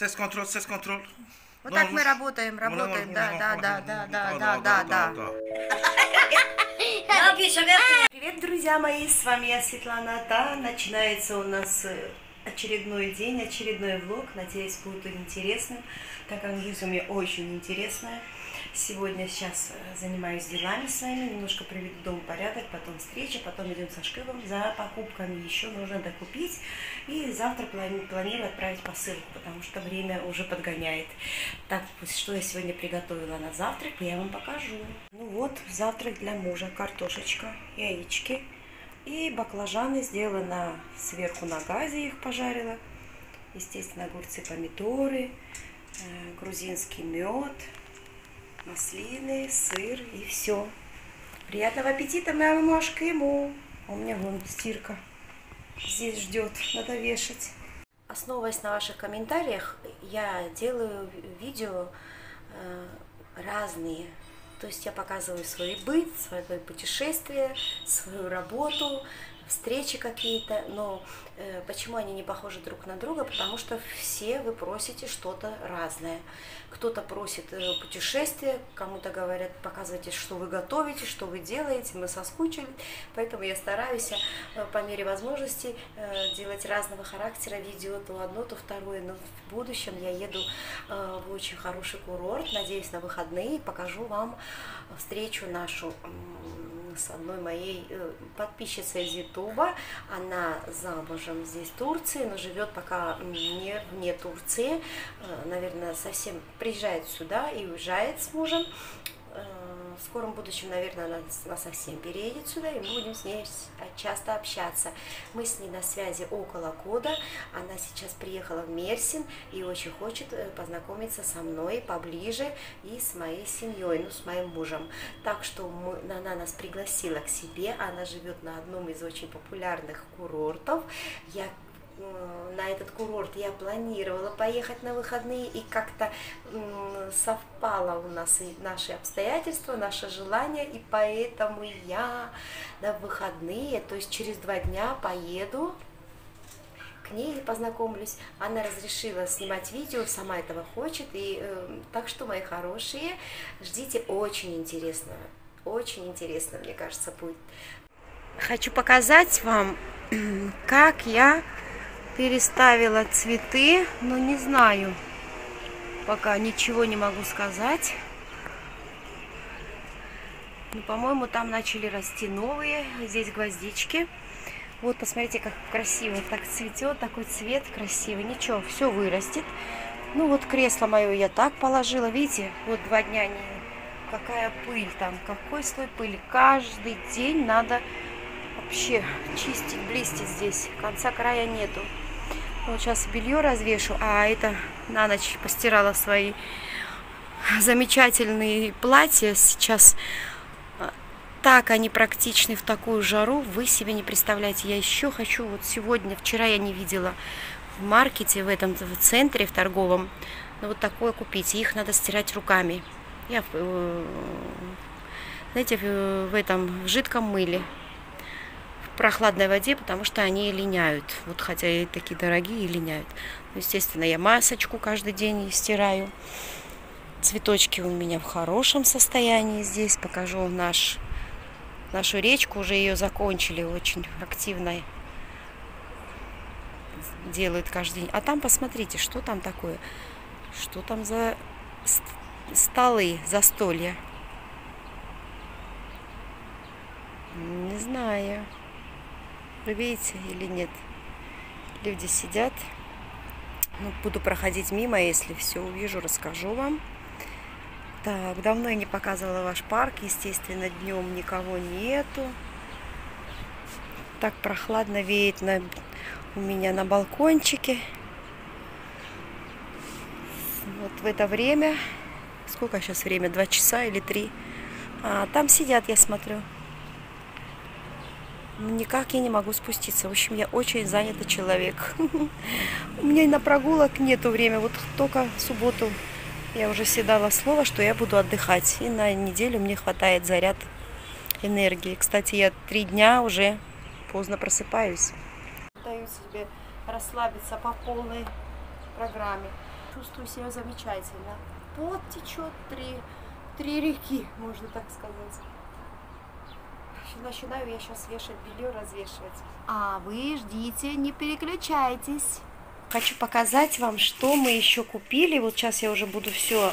Сес контроль, сес контроль. Вот Ну, так ну, мы ж- работаем, ну, ну, работаем, ну, да, ну, да, ну, да, ну, да, ну, да, да, да, да, да, да. Привет, друзья мои, с вами я, Светлана Та. Начинается у нас э, очередной день, очередной влог. Надеюсь, будет интересным, так как жизнь у меня очень интересная. Сегодня сейчас э, занимаюсь делами своими, немножко приведу дом в порядок, потом встреча, потом идем со Шкивом за покупками. Еще нужно докупить. И завтра плани- планирую отправить посылку, потому что время уже подгоняет. Так, что я сегодня приготовила на завтрак, я вам покажу. Ну вот, завтрак для мужа. Картошечка, яички и баклажаны сделано сверху на газе, их пожарила. Естественно, огурцы, помидоры, э, грузинский мед, маслины, сыр и все. Приятного аппетита моему ему. У меня вон стирка здесь ждет, надо вешать. Основываясь на ваших комментариях, я делаю ви- видео э, разные. То есть я показываю свой быт, свое путешествие, свою работу, встречи какие-то. Но э, почему они не похожи друг на друга? Потому что все вы просите что-то разное. Кто-то просит э, путешествия, кому-то говорят, показывайте, что вы готовите, что вы делаете, мы соскучились. Поэтому я стараюсь э, по мере возможности э, делать разного характера видео, то одно, то второе. Но в будущем я еду э, в очень хороший курорт, надеюсь, на выходные покажу вам встречу нашу м, с одной моей э, подписчицей из Ютуба. Она замужем здесь в Турции, но живет пока не вне Турции. Э, Наверное, совсем приезжает сюда и уезжает с мужем. Э, В скором будущем, наверное, она, она совсем переедет сюда, и мы будем с ней с- часто общаться. Мы с ней на связи около года. Она сейчас приехала в Мерсин и очень хочет э, познакомиться со мной поближе и с моей семьей, ну, с моим мужем. Так что мы- она нас пригласила к себе. Она живет на одном из очень популярных курортов. Я э, на этот курорт я планировала поехать на выходные, и как-то совпало у нас и наши обстоятельства, наше желание, и поэтому я на выходные, то есть через два дня поеду к ней познакомлюсь. Она разрешила снимать видео, сама этого хочет, и э, так что, мои хорошие, ждите очень интересно, очень интересно, мне кажется, будет. Хочу показать вам, как я переставила цветы, но не знаю, пока ничего не могу сказать. Ну, по-моему, там начали расти новые, здесь гвоздички. Вот, посмотрите, как красиво так цветет, такой цвет красивый. Ничего, все вырастет. Ну, вот кресло мое я так положила, видите, вот два дня не... Какая пыль там, какой слой пыли. Каждый день надо вообще чистить, блестить здесь. Конца края нету. Вот сейчас белье развешу, а это на ночь постирала свои замечательные платья. Сейчас а, так они практичны в такую жару, вы себе не представляете. Я еще хочу, вот сегодня, вчера я не видела в маркете, в этом в центре, в торговом, но вот такое купить. Их надо стирать руками. Я, э, знаете, в, этом в жидком мыле прохладной воде, потому что они линяют. Вот хотя и такие дорогие, и линяют. Ну, Естественно, я масочку каждый день стираю. Цветочки у меня в хорошем состоянии здесь. Покажу наш, нашу речку. Уже ее закончили очень активно. Делают каждый день. А там посмотрите, что там такое. Что там за ст- столы, застолья. Не знаю. Вы видите или нет? Люди сидят. Ну, буду проходить мимо, если все увижу, расскажу вам. Так, давно я не показывала ваш парк. Естественно, днем никого нету. Так прохладно веет на, у меня на балкончике. Вот в это время, сколько сейчас время, два часа или три, а, там сидят, я смотрю. Никак я не могу спуститься. В общем, я очень занятый человек. У меня и на прогулок нету времени. Вот только в субботу я уже все дала слово, что я буду отдыхать. И на неделю мне хватает заряд энергии. Кстати, я три дня уже поздно просыпаюсь. Даю себе расслабиться по полной программе. чувствую себя замечательно. Пот течет три, три реки, можно так сказать. Начинаю я сейчас вешать белье, развешивать. А вы ждите, не переключайтесь. Хочу показать вам, что мы еще купили. Вот сейчас я уже буду все,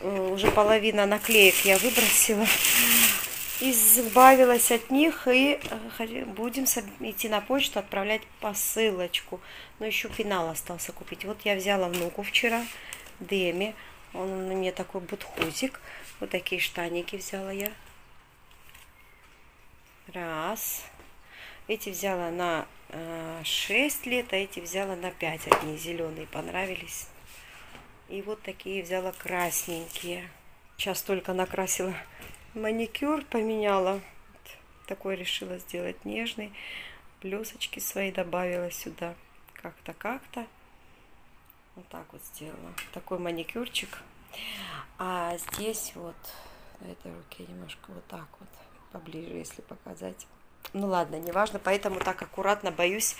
э, уже половина наклеек я выбросила. Избавилась от них и э, будем идти на почту, отправлять посылочку. Но еще пенал остался купить. Вот я взяла внуку вчера, Деми. Он у меня такой бутхузик. Вот такие штаники взяла я. Раз. Эти взяла на э, 6 лет, а эти взяла на 5. Одни зеленые понравились. И вот такие взяла красненькие. Сейчас только накрасила маникюр, поменяла. Такой решила сделать нежный. Блесочки свои добавила сюда. Как-то, как-то. Вот так вот сделала. Такой маникюрчик. А здесь вот на этой руке немножко вот так вот поближе, если показать. Ну ладно, неважно, поэтому так аккуратно боюсь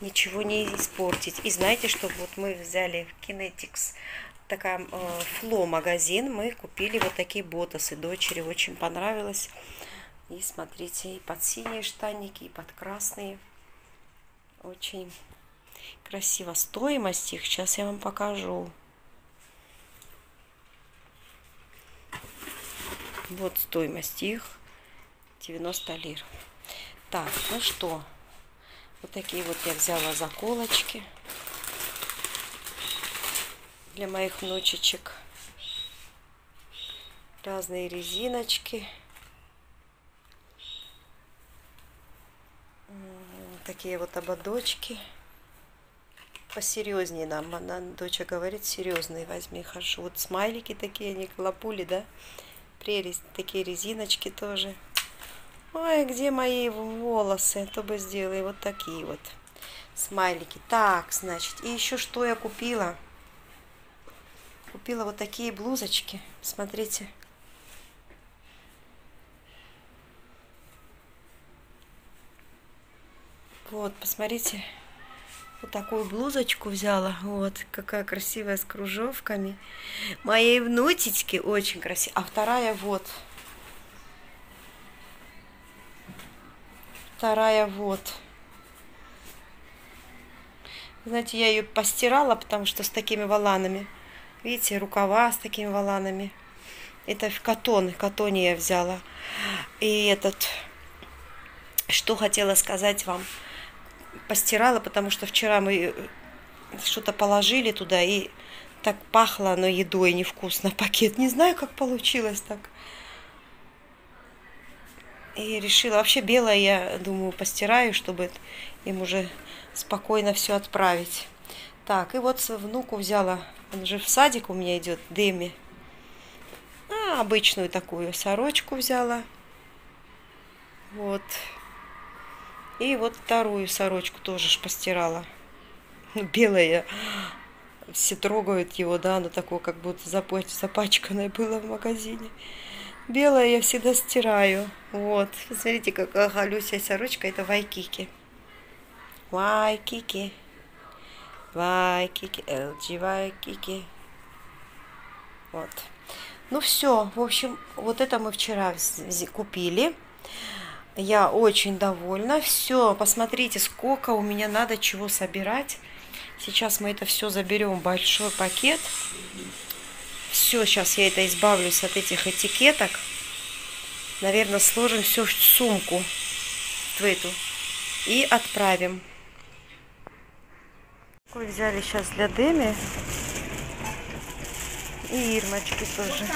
ничего не испортить. И знаете, что вот мы взяли в Kinetics такая э, фло магазин, мы купили вот такие ботасы. Дочери очень понравилось. И смотрите, и под синие штанники, и под красные. Очень красиво. Стоимость их сейчас я вам покажу. Вот стоимость их. 90 лир. Так, ну что, вот такие вот я взяла заколочки для моих внучечек. Разные резиночки. Такие вот ободочки. Посерьезнее нам. Она, доча говорит, серьезные возьми, хорошо. Вот смайлики такие, они лапули, да? Прелесть. Такие резиночки тоже. Ой, где мои волосы? То бы сделали вот такие вот смайлики. Так, значит, и еще что я купила? Купила вот такие блузочки. Смотрите. Вот, посмотрите. Вот такую блузочку взяла. Вот, какая красивая с кружевками. Моей внучечки очень красивая. А вторая вот. Вторая вот. Знаете, я ее постирала, потому что с такими воланами. Видите, рукава с такими воланами. Это в катон, катоне я взяла. И этот, что хотела сказать вам. Постирала, потому что вчера мы что-то положили туда, и так пахло оно едой невкусно. Пакет, не знаю, как получилось так. И решила, вообще белое я думаю постираю, чтобы им уже спокойно все отправить. Так, и вот внуку взяла, он же в садик у меня идет, Деми. А, обычную такую сорочку взяла. Вот. И вот вторую сорочку тоже ж постирала. Белая. Все трогают его, да, оно такое, как будто запачканное было в магазине. Белое я всегда стираю. Вот. Смотрите, какая галюся сорочка. Это вайкики. Вайкики. Вайкики. LG вайкики. Вот. Ну все. В общем, вот это мы вчера купили. Я очень довольна. Все, посмотрите, сколько у меня надо чего собирать. Сейчас мы это все заберем в большой пакет. Все, сейчас я это избавлюсь от этих этикеток. Наверное, сложим все в сумку, в эту, и отправим. Такой взяли сейчас для Деми. И Ирмочки тоже.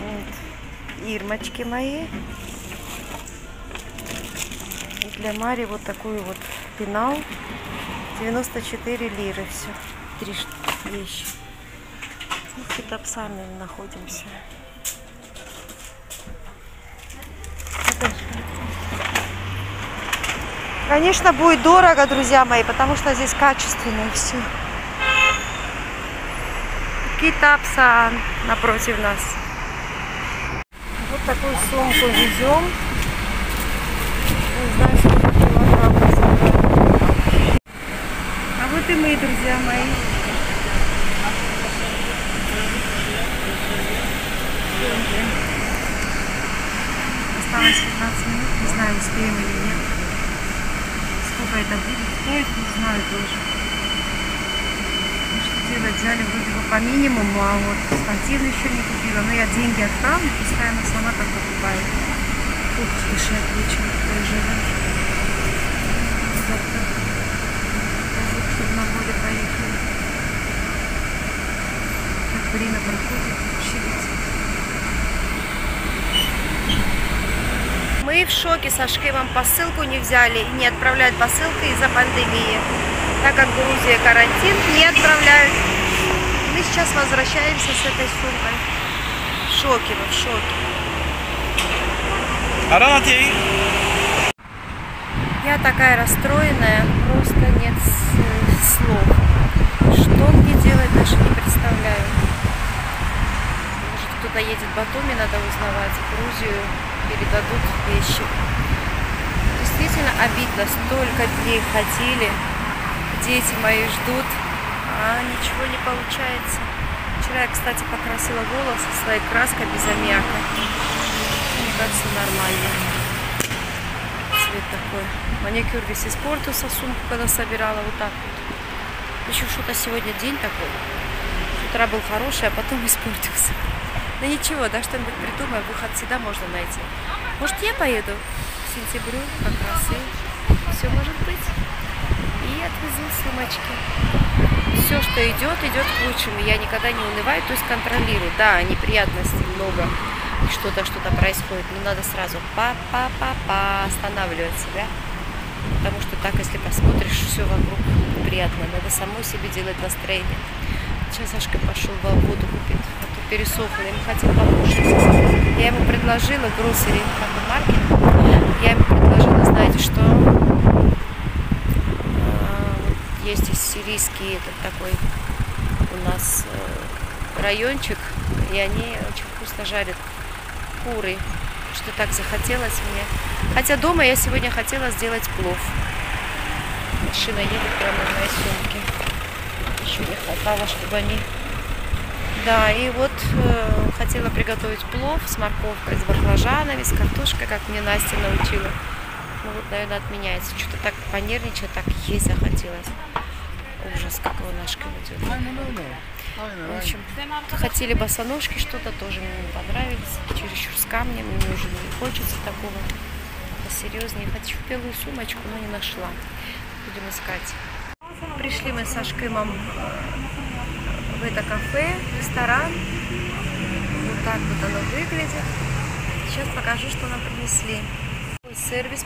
Вот. Ирмочки мои. И для Мари вот такую вот пенал. 94 лиры все три вещи. В Китапсаме находимся. Конечно, будет дорого, друзья мои, потому что здесь качественное все. Китапсан напротив нас. Вот такую сумку везем. Не знаю, сколько килограмм. Вот и мы, друзья мои. Осталось 15 минут, не знаю, успеем или нет. Сколько это будет стоить, не знаю тоже. Ну, что делать, взяли вроде бы по минимуму, а вот спортивно еще не купила. Но я деньги отправлю, пускай она сама там покупает. Ух, слушай, отлично, какая жена. Завтра, чтобы на море поехали. Как время проходит, вообще Мы в шоке со Шкемом посылку не взяли и не отправляют посылку из-за пандемии. Так как в Грузии карантин, не отправляют. Мы сейчас возвращаемся с этой сумкой. В шоке, в шоке. Я такая расстроенная, просто нет с- слов. Что мне делать, даже не представляю. Может, кто-то едет в Батуми, надо узнавать. В Грузию передадут вещи. Действительно обидно. Столько дней ходили, дети мои ждут, а ничего не получается. Вчера я, кстати, покрасила волосы своей краской без аммиака. Мне кажется, нормально цвет такой. Маникюр весь испортился, сумку когда собирала, вот так вот. Еще что-то сегодня день такой. С утра был хороший, а потом испортился. Но ничего, да, что-нибудь придумаем, выход всегда можно найти. Может, я поеду к сентябрю, как раз и все может быть. И отвезу сумочки. Все, что идет, идет к лучшему. Я никогда не унываю, то есть контролирую. Да, неприятностей много что-то, что-то происходит, но надо сразу па-па-па-па останавливать себя. Потому что так, если посмотришь, все вокруг приятно. Надо самой себе делать настроение. Сейчас Сашка пошел в воду купить, пересохло, им хотел покушать. Я ему предложила, гроссери, бы маркет, я ему предложила, знаете что, вот есть из сирийский этот такой у нас э, райончик, и они очень вкусно жарят куры, что так захотелось мне. Хотя дома я сегодня хотела сделать плов. Машина едет прямо в моей сумке. Еще не хватало, чтобы они... Да, и вот э, хотела приготовить плов с морковкой, с баклажанами, с картошкой, как мне Настя научила. Ну вот, наверное, отменяется. Что-то так понервничала, так есть захотелось. Ужас, как его ножка идет. В общем, хотели босоножки что-то, тоже мне не понравились. Чересчур с камнем, мне уже не хочется такого. Посерьезнее. Хочу белую сумочку, но не нашла. Будем искать. Пришли мы со Шкимом в это кафе, ресторан. Вот так вот оно выглядит. Сейчас покажу, что нам принесли. Сервис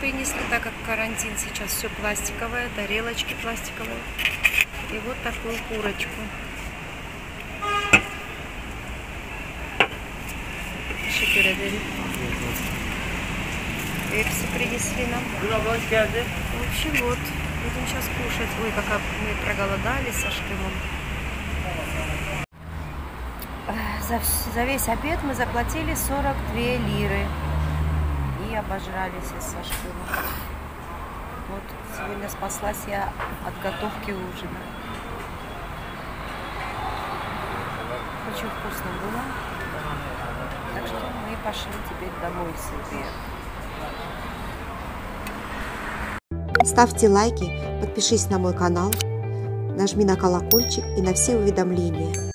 принесли, так как карантин сейчас все пластиковое, тарелочки пластиковые. И вот такую курочку. Teşekkür ederim. Пепси принесли нам. В общем, вот. Будем сейчас кушать. Ой, как мы проголодались со Шкимом. За, за весь обед мы заплатили 42 лиры. И обожрались со Шкимом. Вот сегодня спаслась я от готовки ужина. Очень вкусно было. Так что мы пошли теперь домой себе. Ставьте лайки, подпишись на мой канал, нажми на колокольчик и на все уведомления.